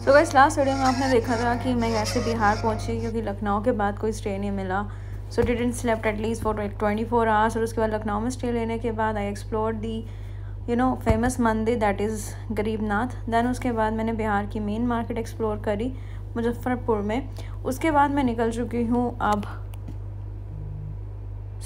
सो so, last video में आपने देखा था कि मैं कैसे बिहार पहुँची क्योंकि लखनऊ के बाद कोई स्टे नहीं मिला। So didn't slept at least for twenty four hours और उसके बाद लखनऊ में स्टे लेने के बाद I explore the you know famous mandir that is Garibnath. Then उसके बाद मैंने बिहार की मेन मार्केट एक्सप्लोर करी मुजफ्फरपुर में। उसके बाद मैं निकल चुकी हूँ अब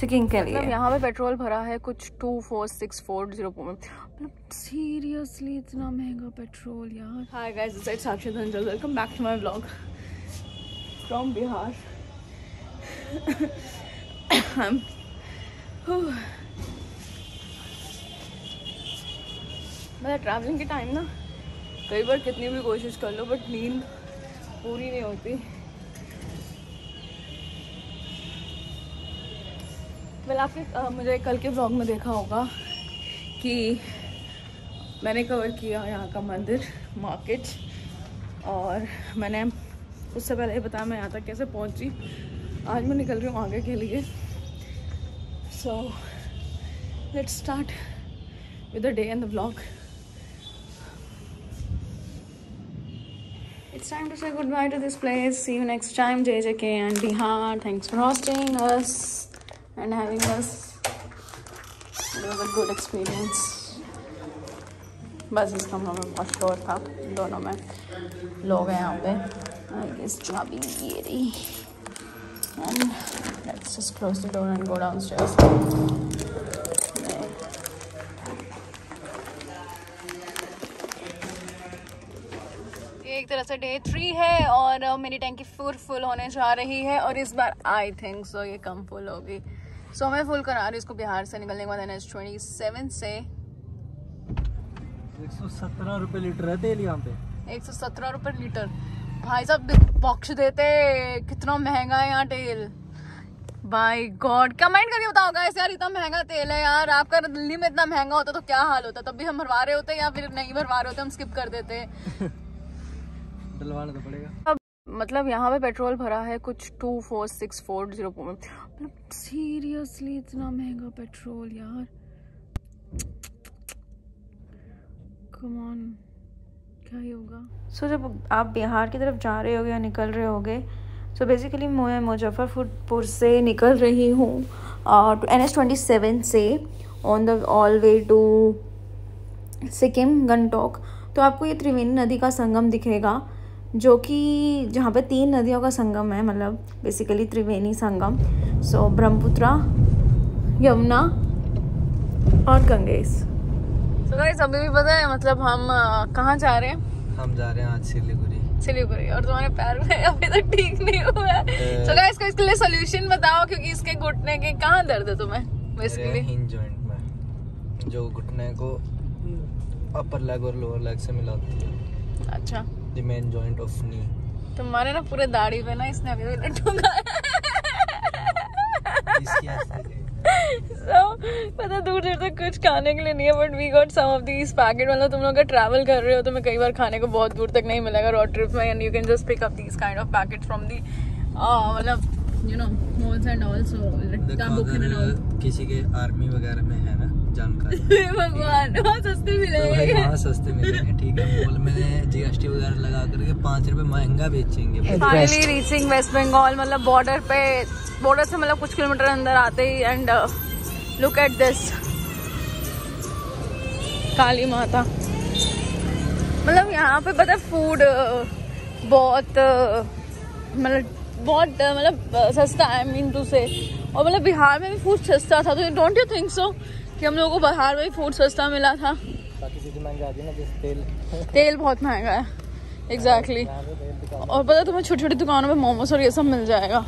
सिकिंग के लिए। मतलब यहाँ पे पेट्रोल भरा है कुछ two four six four zero मतलब सीरियसली इतना महँगा पेट्रोल यार। Hi guys this is Sakshi Dhanjal welcome back to my vlog from Bihar मतलब ट्रैवलिंग के टाइम ना कई बार कितनी भी कोशिश कर लो बट नींद पूरी नहीं होती। वेल आपने मुझे कल के ब्लॉग में देखा होगा कि मैंने कवर किया यहाँ का मंदिर मार्केट और मैंने उससे पहले बताया मैं यहाँ तक कैसे पहुँची आज मैं निकल रही हूँ आगे के लिए so let start with the day and the blog It's time to say goodbye to this place. See you next time, JJK and Bihar. Thanks for hosting us. And having us it was a good experience. बस इसका हमें बहुत शोर था, दोनों में। लोग हैं यहाँ पे। इस चाबी ये रही। And let's just close the door and go downstairs. एक तरह से डे थ्री है और मेरी टैंकी फुल फुल होने जा रही है और इस बार आई थिंक सो ये कम फुल होगी। सो मैं फुल करा रही इसको बिहार से निकलने के बाद एन एच ट्वेंटी सेवन से। एक सौ सत्रह रुपए लीटर है तेल यहाँ पे। एक सौ सत्रह रुपए लीटर। भाई साहब बख्श देते कितना महँगा है यहाँ तेल। बाई गॉड कमेंट करके बताओ गाइस यार इतना महँगा तेल है यार। आपका दिल्ली में इतना महँगा होता तो क्या हाल होता? तब भी हम भरवा रहे होते या फिर नहीं भरवा रहे होते हम स्किप कर देते। डलवाना तो पड़ेगा। मतलब यहाँ पे पेट्रोल भरा है कुछ two four six four zero मतलब सीरियसली इतना महँगा पेट्रोल यार। कमान क्या ही होगा? सो so, जब आप बिहार की तरफ़ जा रहे होगे या निकल रहे होगे सो बेसिकली मैं मुजफ्फरपुर से निकल रही हूँ एन एस ट्वेंटी सेवन से on the all way to Sikkim Gangtok तो आपको ये त्रिवेणी नदी का संगम दिखेगा। जो कि जहाँ पे तीन नदियों का संगम है मतलब basically Triveni Sangam so so, Brahmaputra Yamuna और गंगेश। So गाइस अभी भी पता है मतलब हम कहाँ जा रहे हैं? हम जा रहे हैं आज सिलीगुड़ी। सिलीगुड़ी और तुम्हारे पैर में अभी तक ठीक नहीं हुआ है। तो गाइस को इसके लिए सोल्यूशन बताओ क्योंकि इसके घुटने के कहाँ दर्द है तुम्हें बेसिकली हिंज जॉइंट में। जो घुटने को अपर लेग और लोअर लेग से मिलाती है। अच्छा। The main joint of knee तुम्हारे ना पूरे दाढ़ी पे ना इसने अभी लटूँगा। so, पता दूर दूर तक कुछ खाने के लिए नहीं है but we got some of these packet मतलब तुम लोग अगर ट्रैवल कर रहे हो तो मैं कई बार खाने को बहुत दूर तक नहीं मिलेगा रोड ट्रिप में and you can just pick up these kind of packet from the मतलब you know malls and also लटका बुक एंड ऑल किसी के आर्मी वगैरह में है ना? जानकारी। भगवान वहाँ सस्ते मिलेंगे तो वहाँ सस्ते मिलेंगे ठीक है मॉल में जीएसटी वगैरह लगा करके पाँच रुपए महँगा बेचेंगे। फाइनली रीचिंग वेस्ट बंगाल मतलब बॉर्डर पे बॉर्डर से मतलब कुछ किलोमीटर अंदर आते ही and look at this Kali Mata. मतलब यहाँ पे पता फ़ूड uh, बहुत uh, मतलब बहुत मतलब सस्ता है मीन टू से और मतलब बिहार में भी फ़ूड सस्ता था तो डोंट यू थिंक सो कि हम लोगों को बाहर में फ़ूड सस्ता मिला था। तेल। तेल बहुत महँगा है। Exactly exactly. और पता तुम्हें छोटी छोटी दुकानों में मोमोस और ये सब मिल जाएगा।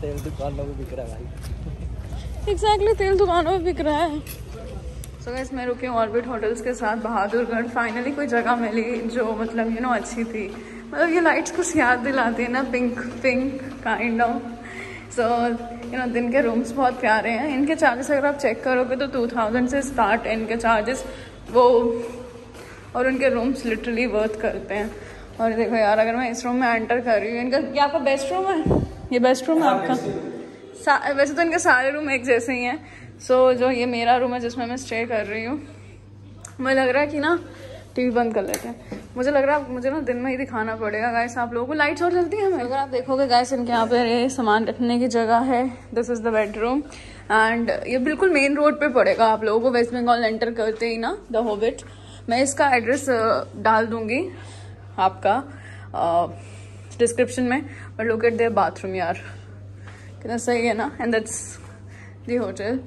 तेल दुकानों में बिक रहा है भाई। एग्जैक्टली exactly, तेल दुकानों में बिक रहा है। सो so, मैं रुकी ऑर्बिट होटल्स के साथ बहादुरगढ़। फाइनली कोई जगह मिली जो मतलब यू you नो know, अच्छी थी। मतलब ये लाइट्स कुछ याद दिलाती है ना pink pink kind of so you know दिन के रूम्स बहुत प्यारे हैं इनके चार्जेस अगर आप चेक करोगे तो टू थाउज़ेंड से स्टार्ट है इनके चार्जेस वो और उनके रूम्स लिटरली वर्थ करते हैं और देखो यार अगर मैं इस रूम में एंटर कर रही हूँ इनका ये आपका बेस्ट रूम है ये बेस्ट रूम है आपका वैसे तो इनके सारे रूम एक जैसे ही हैं. सो so, जो ये मेरा रूम है जिसमें मैं स्टे कर रही हूँ मुझे लग रहा है कि ना टीवी बंद कर लेते हैं। मुझे लग रहा है, मुझे ना दिन में ही दिखाना पड़ेगा गाइस आप लोगों को लाइट्स और चलती है हमें? अगर आप देखोगे गाइस इनके यहाँ पे सामान रखने की जगह है। This is the bedroom and ये बिल्कुल मेन रोड पे पड़ेगा, आप लोगों को वेस्ट बंगाल एंटर करते ही ना द होबिट मैं इसका एड्रेस डाल दूँगी आपका डिस्क्रिप्शन में। But look at their bathroom यार। कितना सही है ना? एंड दैट्स दी होटल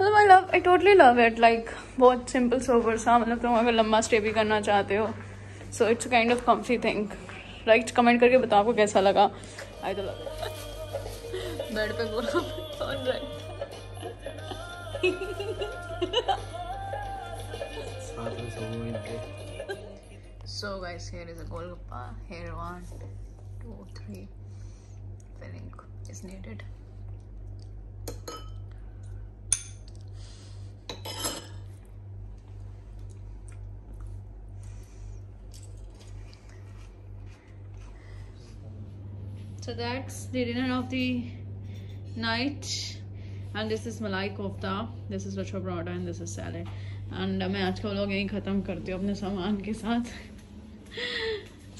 मतलब I love I totally love it like बहुत सिंपल सोबर सा मतलब तुम अगर लंबा स्टे भी करना चाहते हो so it's kind of comfy thing right comment करके बताओ आपको कैसा लगा आई तो लव बेड पे बोलो So guys, here is a golgappa. Here one, two, three. Filling is needed. So that's the dinner of the night. And this is malai kofta. This is lachha paratha and this is salad. And मैं आज का vlog यहीं ख़त्म करती हूँ अपने सामान के साथ।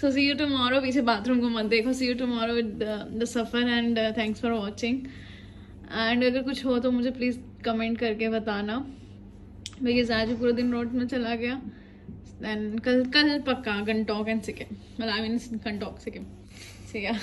सो सी यू टुमारो पीछे बाथरूम को मत देखो see you tomorrow with the suffer and thanks for watching एंड अगर कुछ हो तो मुझे प्लीज़ कमेंट करके बताना। बिकॉज़ आज पूरा दिन रोड में चला गया। देन कल कल पक्का गंटोक एंड सिक्किम मतलब आई मीन गंटोक सिक्किम ठीक है